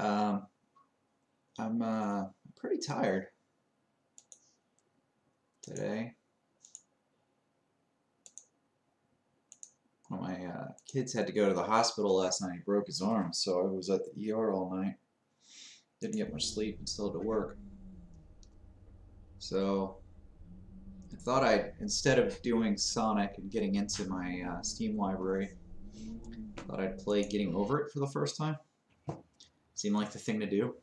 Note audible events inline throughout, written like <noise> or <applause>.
Um, I'm uh, pretty tired today. One of my uh, kids had to go to the hospital last night. He broke his arm, so I was at the ER all night. Didn't get much sleep and still had to work. So I thought I'd, instead of doing Sonic and getting into my uh, Steam library, I thought I'd play Getting Over It for the first time. Seemed like the thing to do.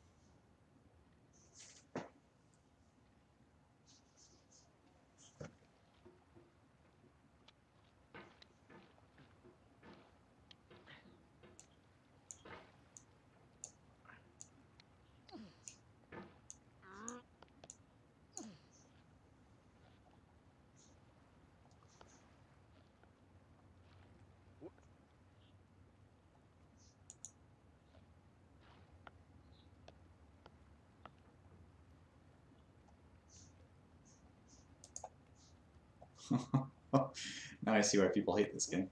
<laughs> now I see why people hate this game.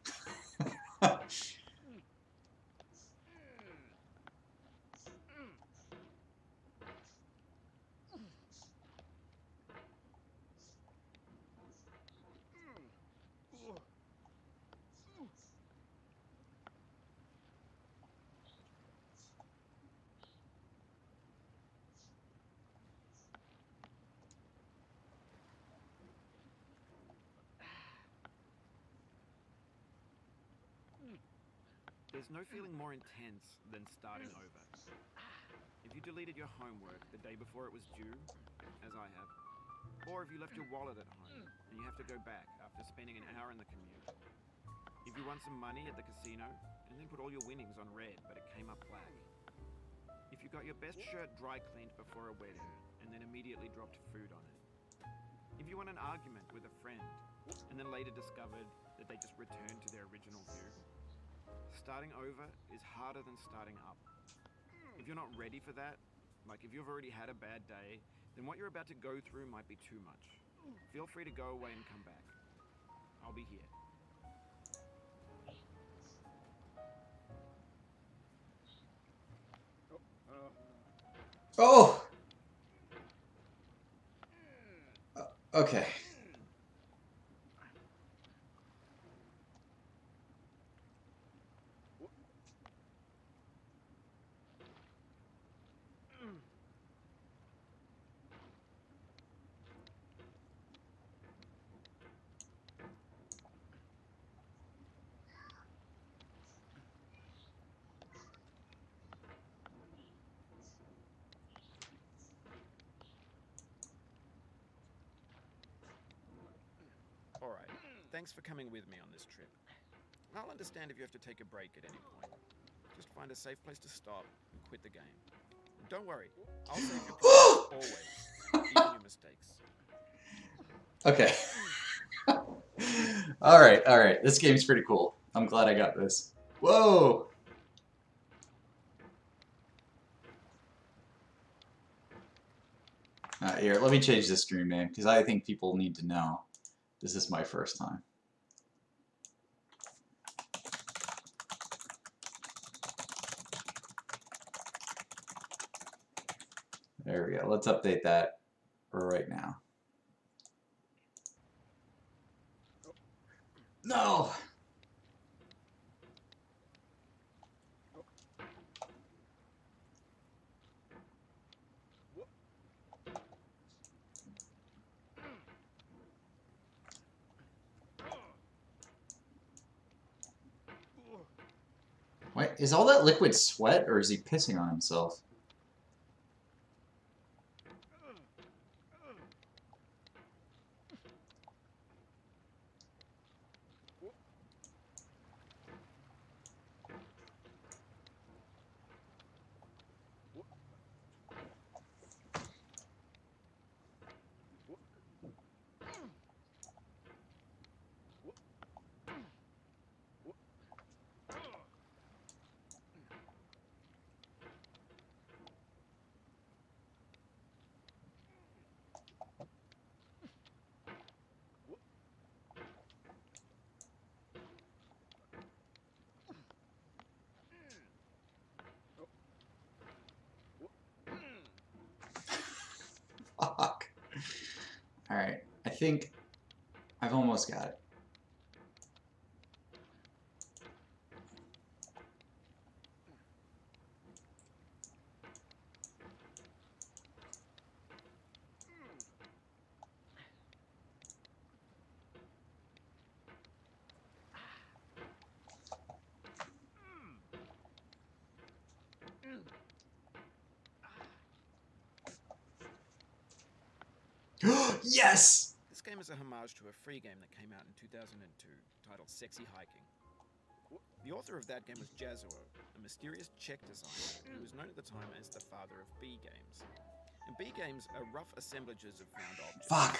There's no feeling more intense than starting over. If you deleted your homework the day before it was due, as I have, or if you left your wallet at home and you have to go back after spending an hour in the commute. If you won some money at the casino and then put all your winnings on red but it came up black. If you got your best shirt dry cleaned before a wedding and then immediately dropped food on it. If you won an argument with a friend and then later discovered that they just returned to their original view. Starting over is harder than starting up. If you're not ready for that, like if you've already had a bad day, then what you're about to go through might be too much. Feel free to go away and come back. I'll be here. oh! Uh, okay. Alright, thanks for coming with me on this trip. I'll understand if you have to take a break at any point. Just find a safe place to stop and quit the game. Don't worry, I'll save progress always, even your mistakes. Okay. <laughs> alright, alright. This game's pretty cool. I'm glad I got this. Whoa! Uh, here, let me change the stream name, because I think people need to know this is my first time. There we go. Let's update that right now. No! Wait, is all that liquid sweat or is he pissing on himself? Alright, I think I've almost got it. Yes! This game is a homage to a free game that came out in 2002 titled Sexy Hiking. The author of that game was Jazzuo, a mysterious Czech designer who was known at the time as the father of B games. And B games are rough assemblages of found objects. Fuck.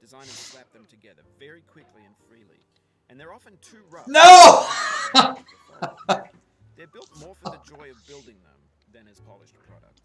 Designers slap them together very quickly and freely, and they're often too rough. No! <laughs> They're built more for the joy of building them than as polished products.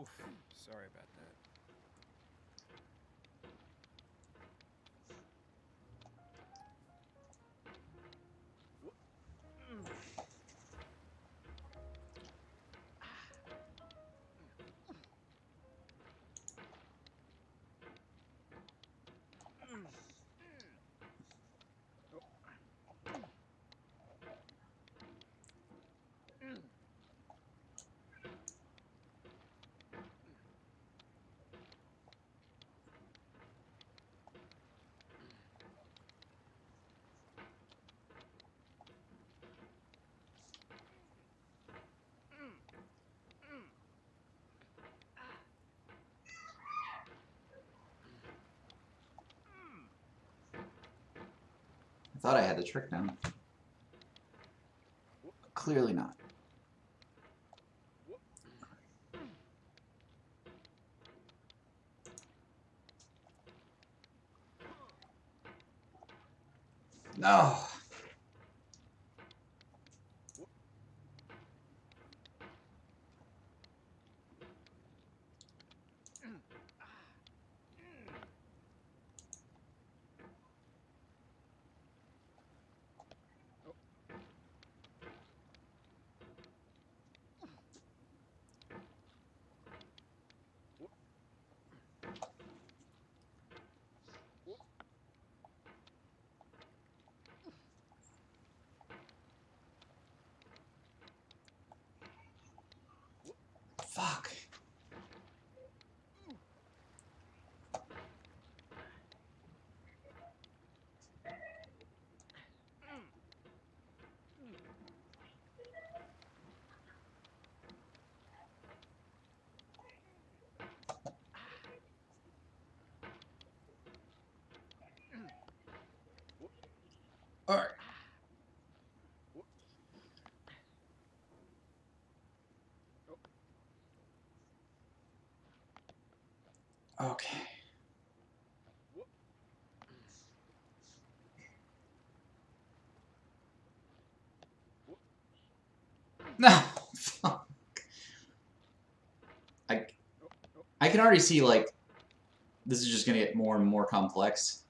Oof, sorry about that. I thought I had the trick down. Clearly not. No. Fuck. All right. Okay. <laughs> No. Fuck. I I can already see like this is just gonna get more and more complex.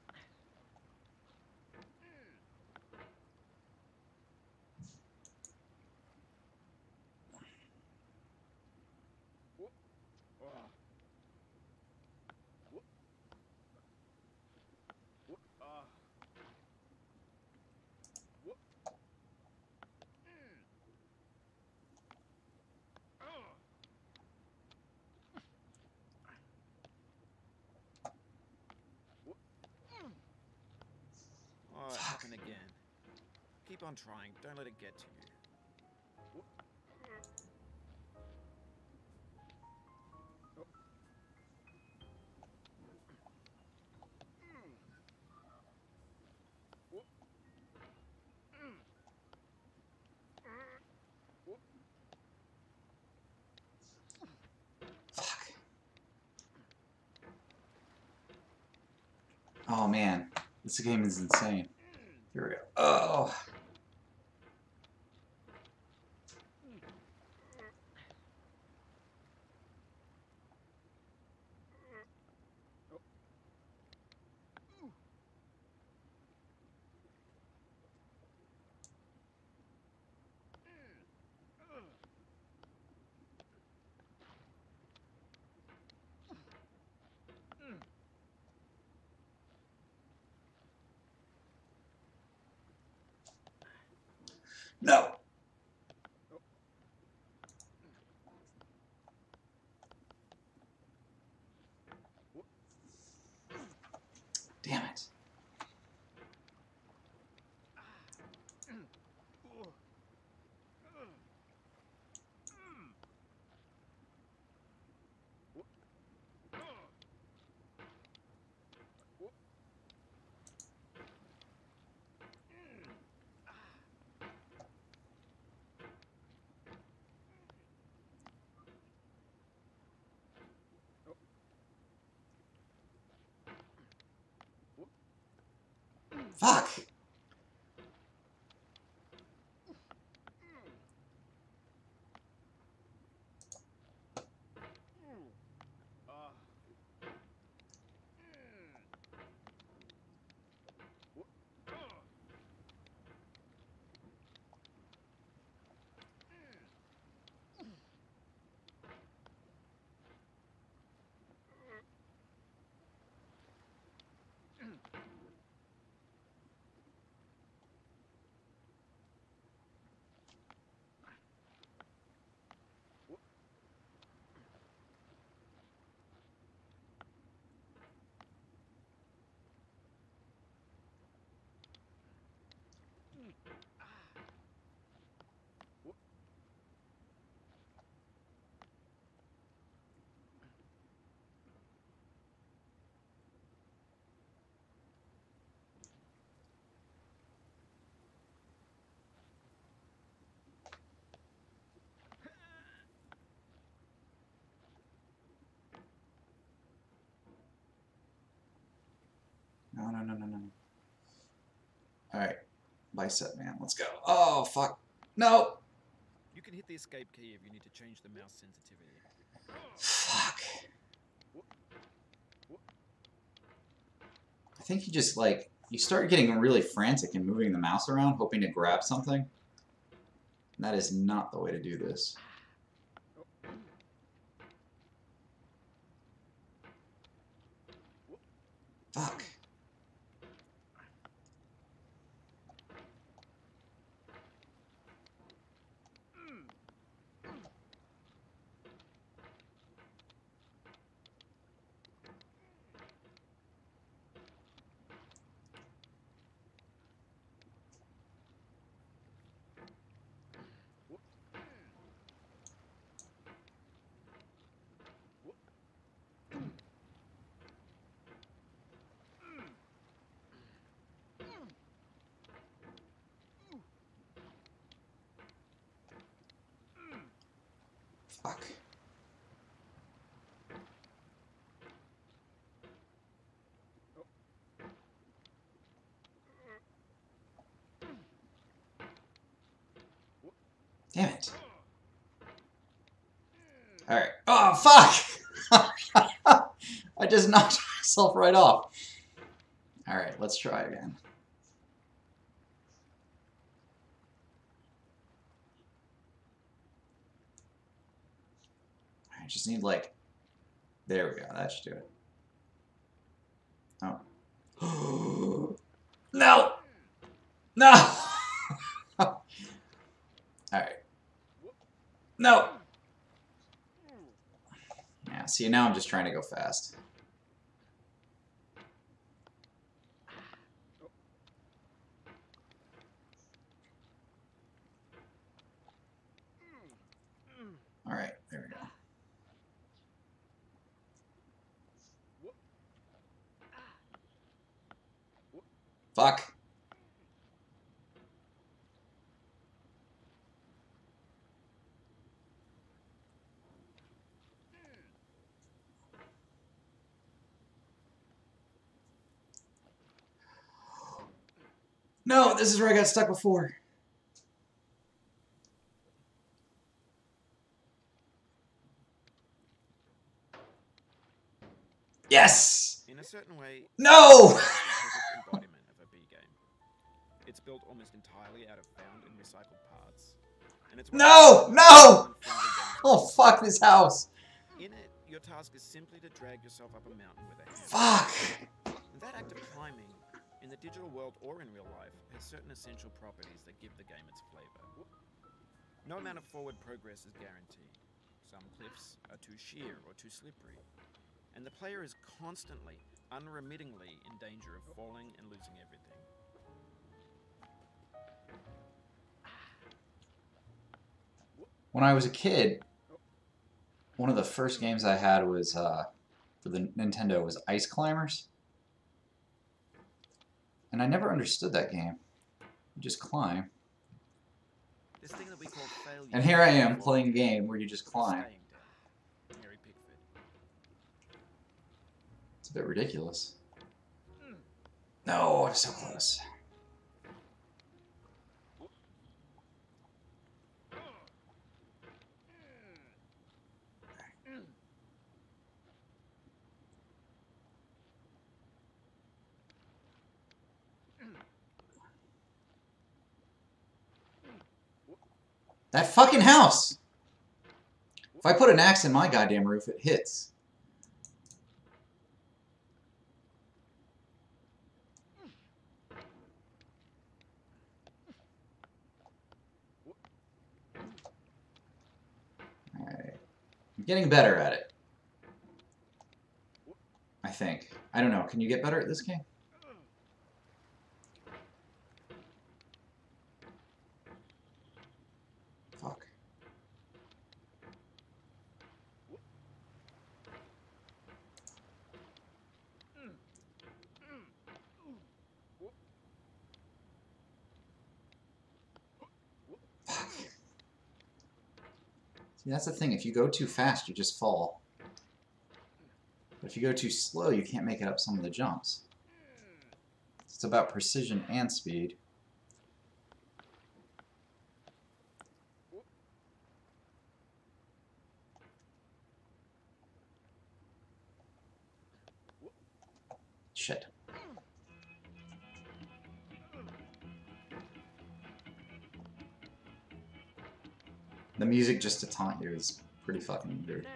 Keep on trying. Don't let it get to you. Oh man, this game is insane. Here we go. Oh. No. Damn it. Fuck. No, no, no, no, no. Alright. Bicep man, let's go. Oh, fuck. No! You can hit the escape key if you need to change the mouse sensitivity. Fuck. I think you just, like, you start getting really frantic and moving the mouse around, hoping to grab something. And that is not the way to do this. Fuck. Fuck. Damn it. Alright. Oh, fuck! <laughs> I just knocked <laughs> myself right off. Alright, let's try again. Just need like, there we go. That should do it. Oh. <gasps> no! No! <laughs> All right. No! Yeah, see, now I'm just trying to go fast. Fuck. No, this is where I got stuck before. Yes! In a certain way, No! <laughs> <laughs> It's built almost entirely out of found and recycled parts. And it's No! No! Oh, fuck this house. In it, your task is simply to drag yourself up a mountain with a. Fuck. And that act of climbing, in the digital world or in real life, has certain essential properties that give the game its flavor. No amount of forward progress is guaranteed. Some cliffs are too sheer or too slippery. And the player is constantly, unremittingly in danger of falling and losing everything. When I was a kid, one of the first games I had was uh, for the Nintendo was Ice Climbers, and I never understood that game. You just climb, This thing that we call and here I am playing a game where you just climb. Staying down. Mary Pickford. It's a bit ridiculous. No, I'm so close. That fucking house! If I put an axe in my goddamn roof, it hits. I'm getting better at it. I think. I don't know. Can you get better at this game? Fuck. Fuck. See, that's the thing. If you go too fast, you just fall. But if you go too slow, you can't make it up some of the jumps. It's about precision and speed. Just to taunt you is pretty fucking weird.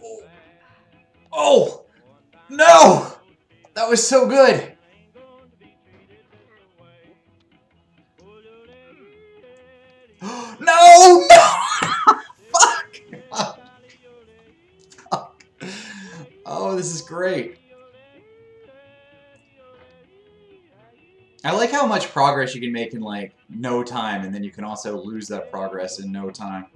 Oh! oh! No! That was so good! Like how much progress you can make in like no time, and then you can also lose that progress in no time.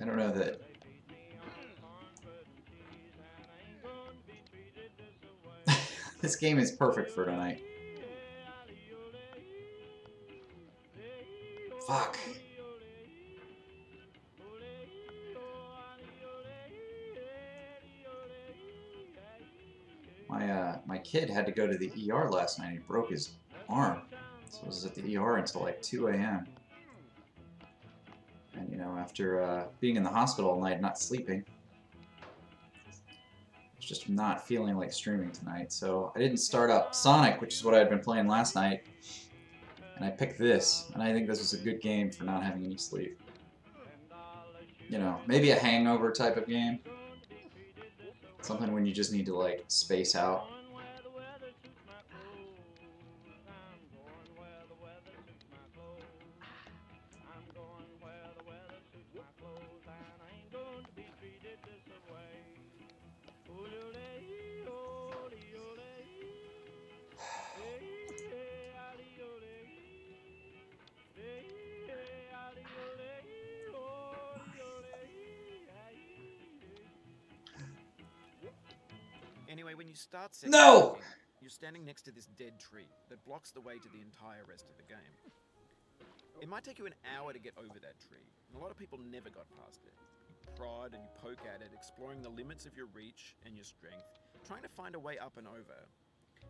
I don't know that. <laughs> This game is perfect for tonight. Fuck. My uh, my kid had to go to the ER last night. He broke his arm, so I was at the ER until like 2 a.m. After uh, being in the hospital all night, not sleeping, I was just not feeling like streaming tonight. So I didn't start up Sonic, which is what I had been playing last night. And I picked this, and I think this was a good game for not having any sleep. You know, maybe a hangover type of game. Something when you just need to like space out. Anyway, when you start second No! you're standing next to this dead tree that blocks the way to the entire rest of the game. It might take you an hour to get over that tree, and a lot of people never got past it. You prod and you poke at it, exploring the limits of your reach and your strength, trying to find a way up and over.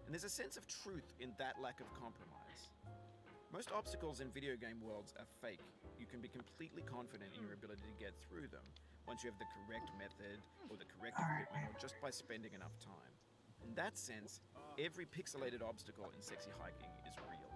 And there's a sense of truth in that lack of compromise. Most obstacles in video game worlds are fake. You can be completely confident in your ability to get through them once you have the correct method or the correct equipment or just by spending enough time. In that sense, every pixelated obstacle in sexy hiking is real.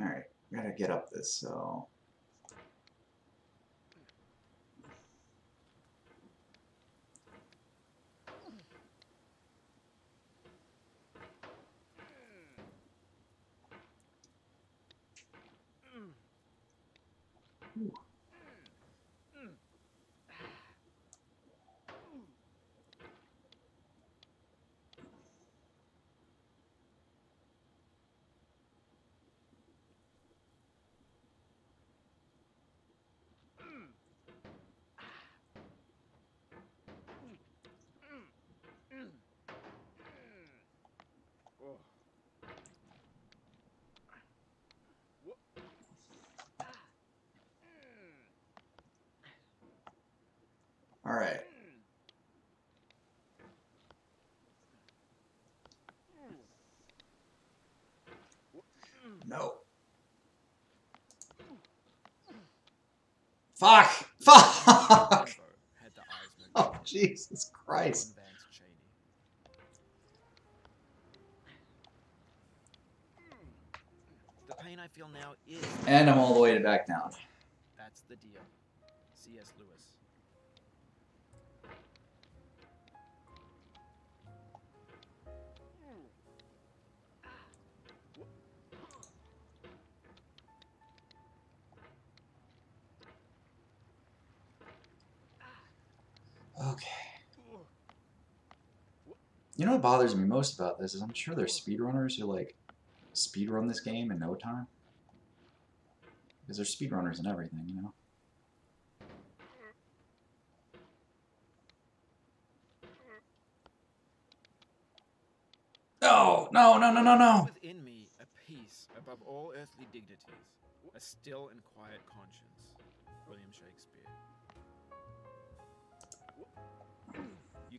Alright, gotta get up this, so... No. Fuck! Fuck! Rambo had the eyes <laughs> no Oh. Jesus Christ. John Vance Cheney. The pain I feel now is And I'm all the way to back down. that's the deal. C.S. Lewis. You know what bothers me most about this is I'm sure there's speedrunners who like speedrun this game in no time. Because there's speedrunners and everything, you know? No, no, no, no, no, no. Within me, a peace above all earthly dignities, a still and quiet conscience. William Shakespeare.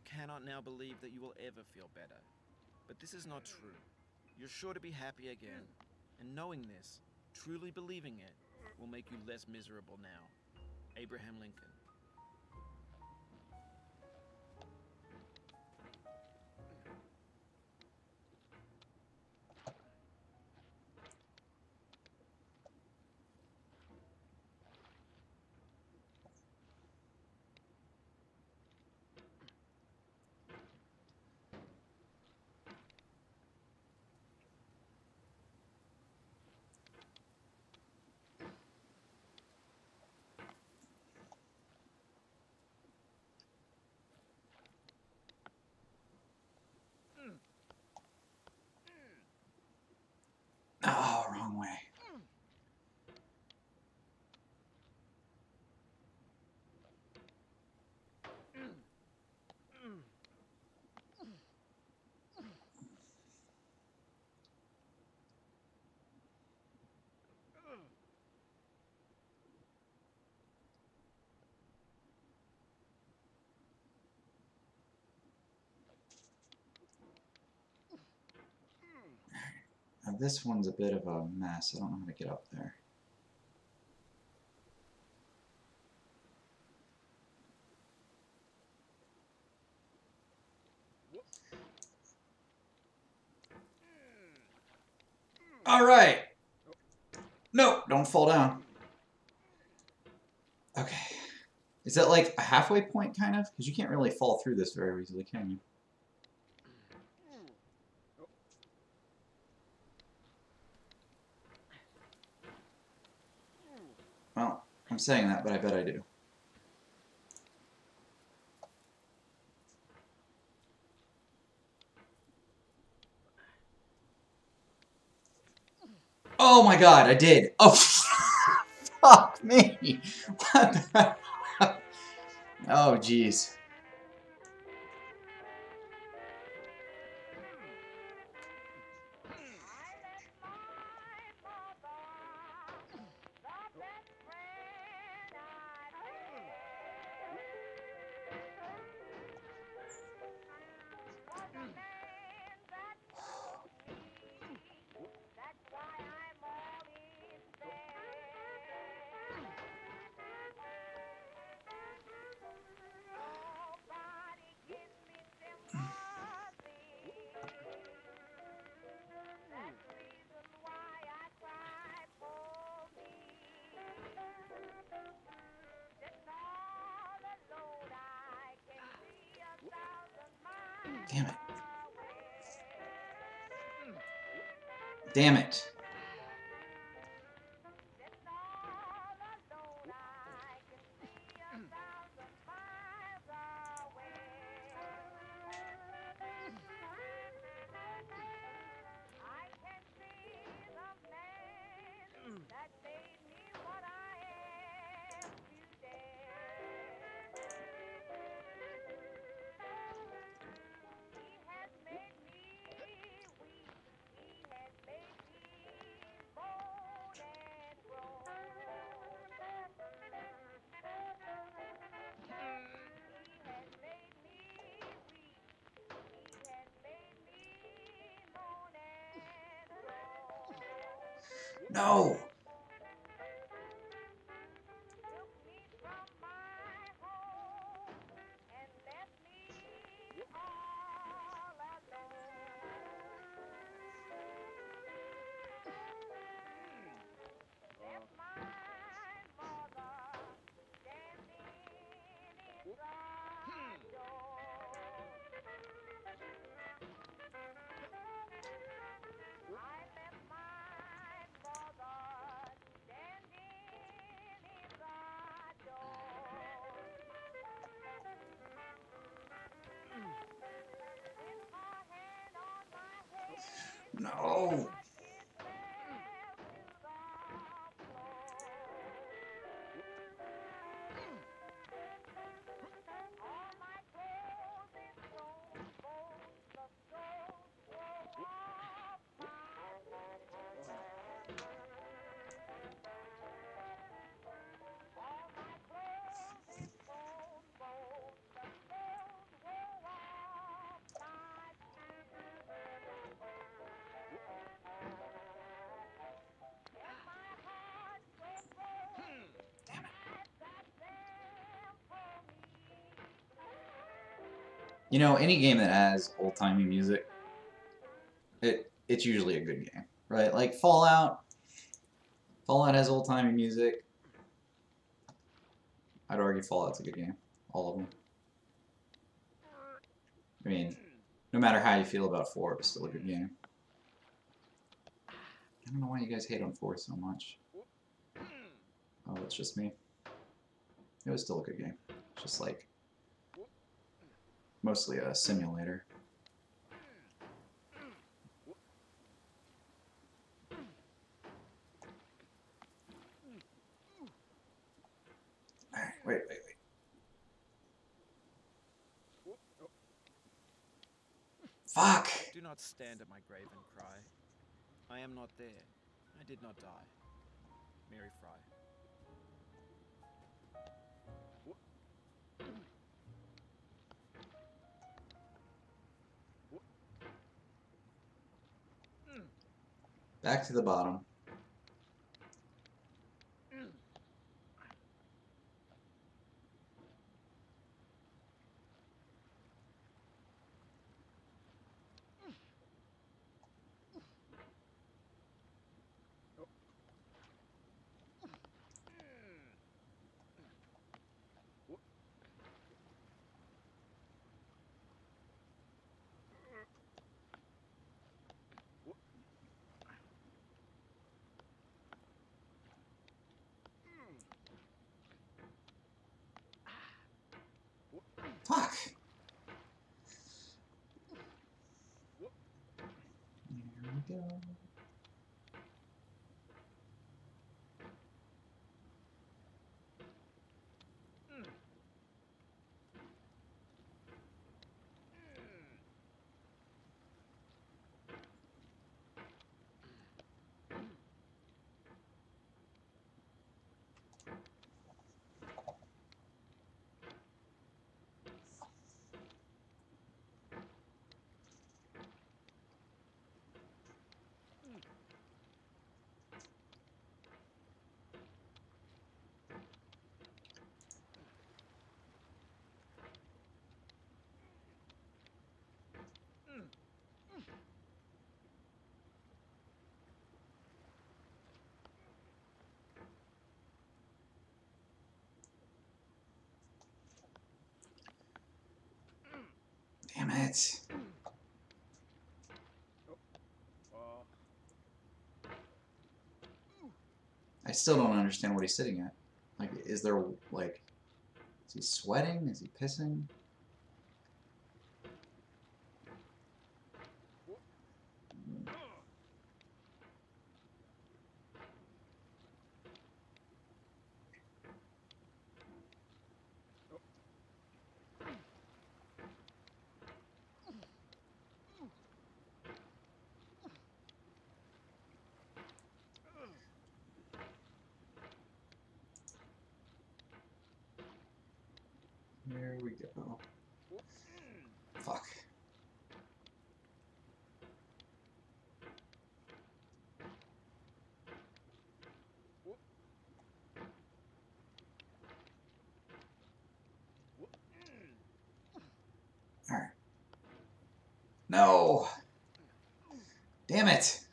Cannot now believe that you will ever feel better. But this is not true. You're sure to be happy again. And knowing this, truly believing it, will make you less miserable now. Abraham Lincoln. This one's a bit of a mess. I don't know how to get up there. All right. No, don't fall down. Okay. Is that like a halfway point, kind of? Because you can't really fall through this very easily, can you? I'm saying that, but I bet I do. Oh my god, I did. Oh, <laughs> fuck me. What the <laughs> Oh, jeez. Damn it. Damn it. No. You know, any game that has old timey music, it it's usually a good game, right? Like Fallout. Fallout has old timey music. I'd argue Fallout's a good game. All of them. I mean, no matter how you feel about four, it's still a good game. I don't know why you guys hate on four so much. Oh, it's just me. It was still a good game. Just like mostly a simulator. Wait, wait, wait. Fuck! Do not stand at my grave and cry. I am not there. I did not die. Mary Frye. Back to the bottom. 嗯。It. I still don't understand what he's sitting at. Like, is there, like, is he sweating? Is he pissing? There we go. Fuck. Alright. No! Damn it!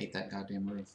Hate that goddamn roof.